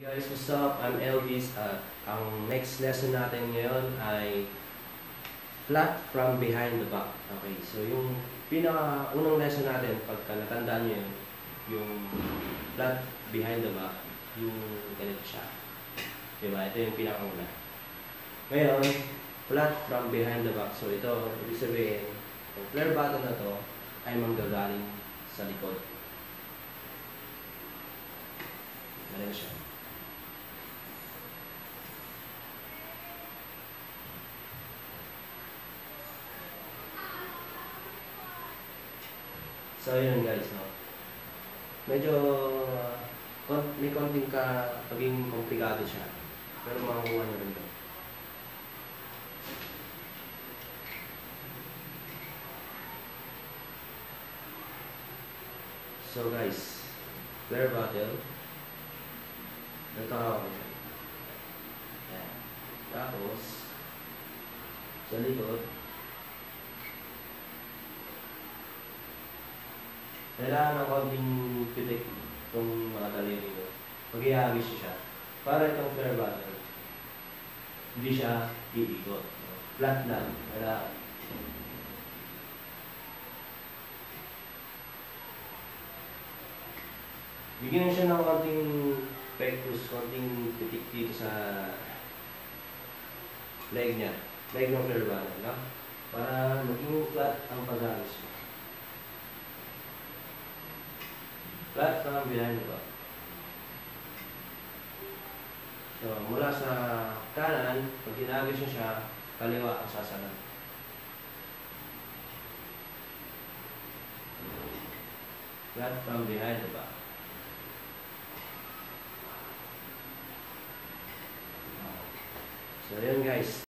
Guys, what's up? I'm Elvis at ang next lesson natin ngayon ay flat from behind the back. Okay, so yung pinaka-unang lesson natin, pagka natandaan nyo yun, yung flat behind the back, yung ganito siya. Diba? Ito yung pinaka-una. Ngayon, flat from behind the back. So ito, ibig sabihin, yung flare button na to ay manggagaling sa likod. Ganito siya. So, yun guys, no? Medyo kon- may konting ka paging komplikado siya. Pero makakuha nyo rin to. So guys, flare bottle. Ito ako dyan. Yan. Tapos, sa likod, Kailangan ng konting pitik itong mga daliri mo. Pag ihagis siya, para itong flare button, hindi siya iikot. Flat lang. Kailangan. Bigyan siya ng konting pectus, konting pitik dito sa leg niya. Leg ng flare button, no? Para maging flat ang pag-agis mo. Flat from behind the back. So, mula sa kanan, pag ginagis mo siya, kaliwa ang sasalan. Flat from behind the back. So, yun guys.